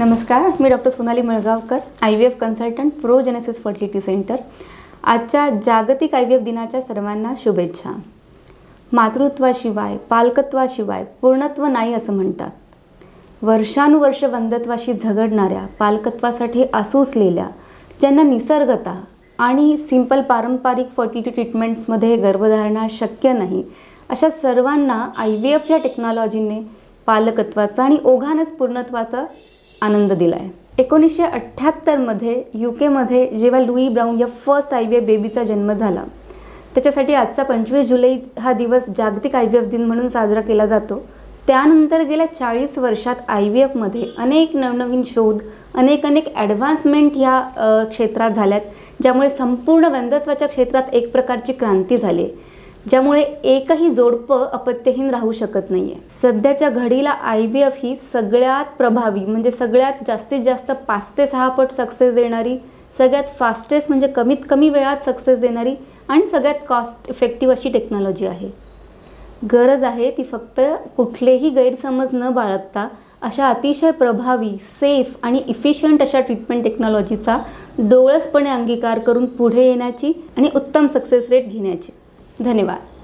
नमस्कार मी doctor Sonali Malgaonkar I V F consultant Progenesis fertility centre. आजच्या जागतिक I V F दिनाच्या सर्वांना शुभेच्छा. मातृत्वाशिवाय पालकत्वाशिवाय पूर्णत्व नाही असं म्हणतात. वर्षानुवर्ष वंदत्वाशी झगडणाऱ्या पालकत्वासाठी आसूसलेल्या ज्यांना निसर्गता आणि सिंपल पारंपरिक फर्टिलिटी ट्रीटमेंट्समध्ये गर्भधारणा शक्य नाही अशा सर्वांना आय व्ही एफ या टेक्नॉलॉजीने पालकत्वाचा आणि ओघानच पूर्णत्वाचा आनंद दिला आहे एकोणीसशे अठ्ठ्याहत्तरमध्ये यू केमध्ये जेव्हा लुई ब्राऊन या फर्स्ट आय व्ही एफ बेबीचा जन्म झाला त्याच्यासाठी आजचा पंचवीस जुलै हा दिवस जागतिक आय व्ही एफ दिन म्हणून साजरा केला जातो. त्यानंतर गेल्या चाळीस वर्षात आय व्ही एफमध्ये अनेक नवनवीन शोध अनेक अनेक ॲडव्हान्समेंट ह्या क्षेत्रात झाल्यात ज्यामुळे संपूर्ण वंदत्वाच्या क्षेत्रात एक प्रकारची क्रांती झाली आहे. ज्यामुळे एकही जोडपं अपत्यहीन राहू शकत नाही आहे सध्याच्या घडीला आय व्ही एफ ही सगळ्यात प्रभावी म्हणजे सगळ्यात जास्तीत जास्त पाच ते सहा पट सक्सेस देणारी सगळ्यात फास्टेस्ट म्हणजे कमीत कमी वेळात सक्सेस देणारी आणि सगळ्यात कॉस्ट इफेक्टिव्ह अशी टेक्नॉलॉजी आहे. गरज आहे ती फक्त कुठलेही गैरसमज न बाळगता अशा अतिशय प्रभावी सेफ आणि इफिशियंट अशा ट्रीटमेंट टेक्नॉलॉजीचा डोळसपणे अंगीकार करून पुढे येण्याची आणि उत्तम सक्सेस रेट घेण्याची. धन्यवाद.